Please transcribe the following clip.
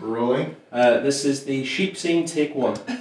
Rolling. Uh, this is the sheep scene, take one.